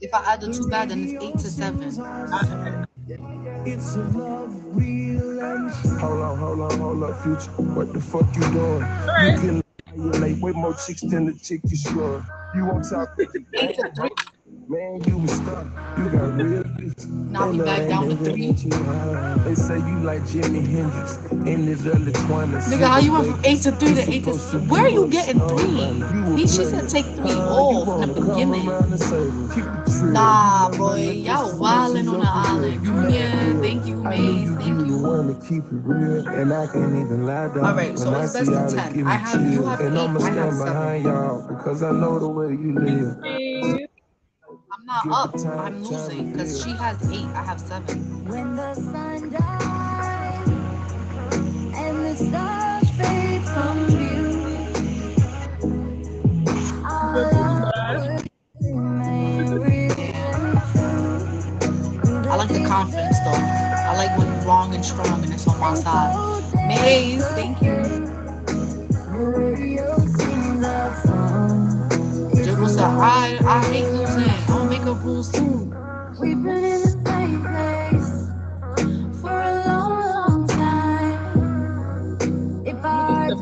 If I add the two back, then it's eight to seven. It's a love real and Hold on, hold on, hold up, future. What the fuck you doing? You can you like way more chicks than the chick you sure. You won't talk Eight to three. Man, you was stuck. You got real bitch. Now we back down to three. They say you like Jimi Hendrix in his early 20s. Nigga, how you went from eight to three to eight to Where are you getting three? He she said take three uh, off in the beginning. Nah, boy, y'all wildin' on the island. Yeah, thank you, Maze. Thank you. want to keep it real, and I can't even lie down. All right, so when it's I best see of how they 10. give I it have- you have and eight, I'ma have stand seven. behind y'all because I know the way you live. I'm not up. I'm losing because she has eight. I have seven. When the sun dies and the stars fade from view, our love will remain real and true. I like the confidence though. I like when you're wrong and strong and it's on my side. Maze, thank you. The radio sings our song. Jiggle said, I, I hate losing. I'm gonna make up rules too. We've been in the same place for a long, long time. If I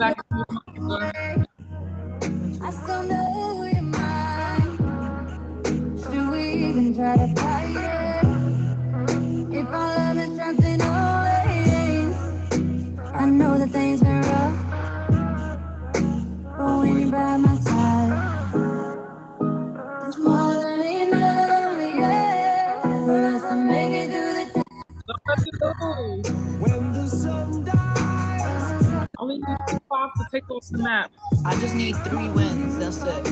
five to take off the map. I just need three wins. That's it.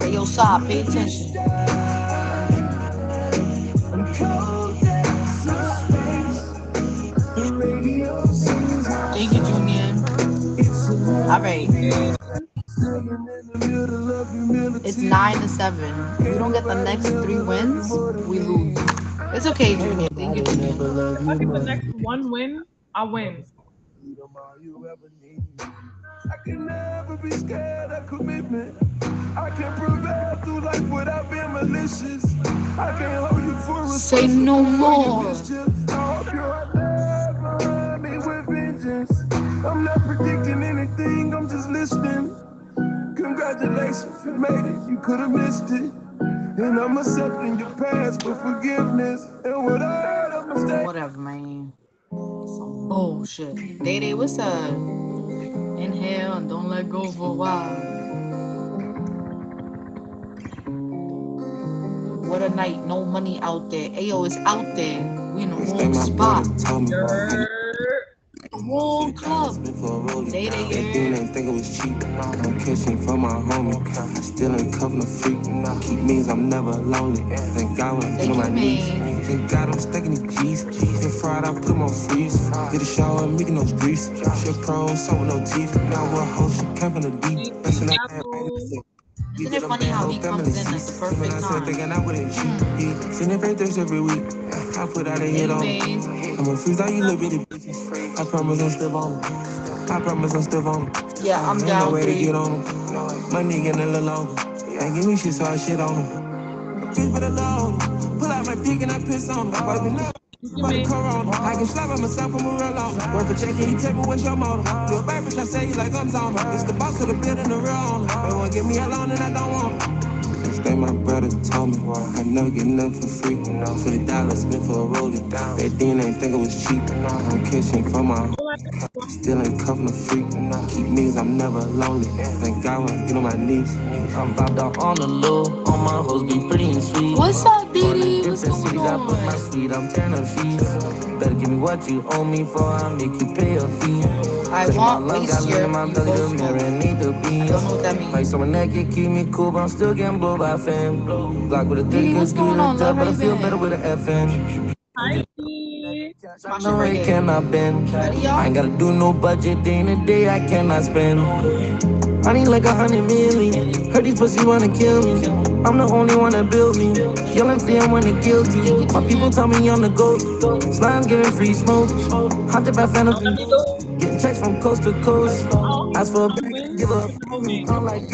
Hey, yo, stop. Pay attention. I'm cold as space. The radio sings our Thank you, Julian. It's a love All right. in the middle of humility. It's nine to seven. If we don't get the next three wins, we lose. It's okay, Junior. Thank you, Junior. Never If I you get the next one win, I win. freedom all you ever need. I can never be scared of commitment. I can prevail through life without being malicious. I can hold you for Say no more. I hope you're never run me with vengeance. I'm not predicting anything, I'm just listening. Congratulations, you made it, you could have missed it. And I'm accepting your past for forgiveness. And with all the mistakes. Whatever, man. Oh, Some bullshit. Day Day, what's up? Inhale and don't let go for a while. What a night, no money out there. Ayo, it's out there. We in the wrong spot. Grr. Wrong club. Day Day, Everything yeah. ain't think it was cheap. I'm catching from my homie. I still ain't cuffing a freak. Keep means I'm never lonely. Thank God when I'm Thank on my knees. Thank God I'm stacking the G's. Been fried, I put them on freeze. Get a shower and making those grease. Shit prone, so with no teeth. Now we're a hoe, she camping the deep. Messing that Isn't it funny how he comes in at the perfect time? Thinking I wouldn't cheat. Birthdays every week. I put out a hit on. Anyways, I'm a freeze out you little bitty bitches. I promise I'm still on. I promise I'm still on. yeah, I'm Ain't no down way to get on them. Money getting a little longer. Ain't give me shit, so I shit on them. Bitch, but alone. Pull out my dick and I piss on them. I can slap on myself from a real long. Worth a check and he tell me what's your motive. You a bad bitch, I say you like I'm zombie. It's the boss of the building, the real owner. They wanna get me alone and I don't want want 'em. Stay my brother told me I never get nothing for free. For the dollars spent for a rolling. That thing ain't think it was cheap. I'm catching for my Still ain't cuffing a freak. And I keep means I'm never lonely. Thank God when I get on my knees. I'm bobbed out on the low, all my hoes be pretty and sweet. What's up, Didi? What's Different going cities, I put my on? sweet, I'm tearing up fees. Better give me what you owe me for, I'll make you pay a fee. I Cause want my love waste got your in my you belly, the mirror need to I be. don't know what that Like means. someone that can keep me cool, but I'm still getting blown by fam. Block with a Didi, thick what's and going on, good up, love? but How I you feel been? better with an FN. Hi, P. Smash No, it I bend. I ain't gotta do no budget, day in a day I cannot spend. I need like a hundred million. Heard these pussy wanna kill me. I'm the only one that built me. Yelling I'm winning guilty. My people tell me I'm the GOAT. Slime giving free smoke. Hunted by phantoms. Getting checks from coast to coast. Ask for a bag, give up. I'm like,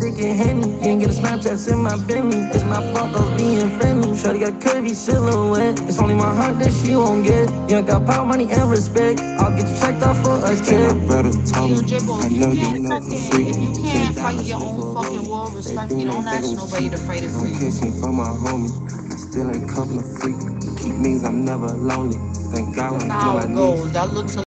dick and Henny. Can't get a Snapchat in my Bentley. It's my fault, I was being friendly. Shorty got curvy silhouette. It's only my heart that she won't get. You ain't got power, money, and respect. I'll get you checked off for a And check. brother told You me. I If know you you can't never fucking, free. if you can't fight your own fucking war, respectfully, don't ask nobody to fight it for I'm you. kissing for my homie. I still ain't cuffing a freak. Keep me, I'm never lonely. Thank God when That's I how feel it I need goes. That looks